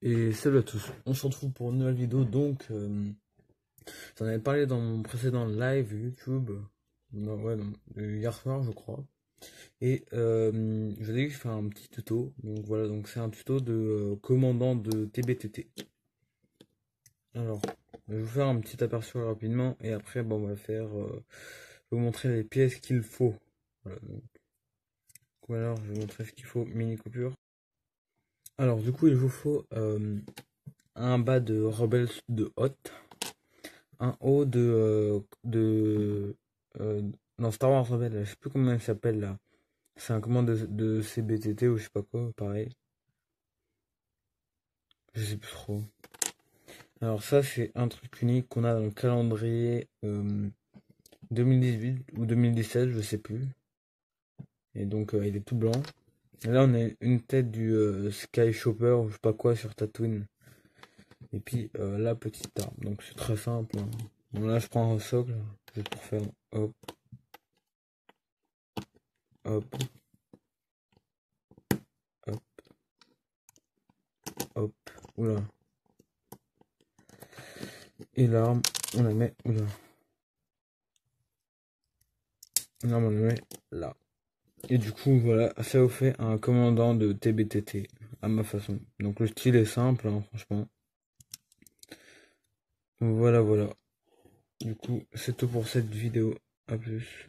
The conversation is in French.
salut à tous, on se retrouve pour une nouvelle vidéo donc euh, j'en avais parlé dans mon précédent live YouTube non, ouais, non, hier soir je crois. Et euh, je vous ai dit que je fais un petit tuto. Donc voilà donc c'est un tuto de euh, commandant de TBTT alors je vais vous faire un petit aperçu rapidement et après bon, on va faire vous montrer les pièces qu'il faut. Voilà, donc, alors je vais vous montrer ce qu'il faut mini coupure alors du coup il vous faut euh, un bas de Rebels de Hot, un haut de euh, de euh, non Star Wars Rebel, je sais plus comment il s'appelle là. C'est un commande de, de, CBTT ou je sais pas quoi, pareil. Je sais plus trop. Alors ça c'est un truc unique qu'on a dans le calendrier 2018 ou 2017, je sais plus. Et donc il est tout blanc. Là, on a une tête du euh, Sky Chopper, ou je sais pas quoi, sur Tatooine. Et puis euh, la petite arme. Donc c'est très simple. Hein. Là, je prends un socle, juste pour faire hop, hop, hop, hop, oula. Et l'arme, on la met, oula. L'arme, on la met là. Et du coup, voilà, ça vous fait un commandant de TBTT à ma façon. Donc le style est simple, hein, franchement. Voilà, voilà. Du coup, c'est tout pour cette vidéo. À plus.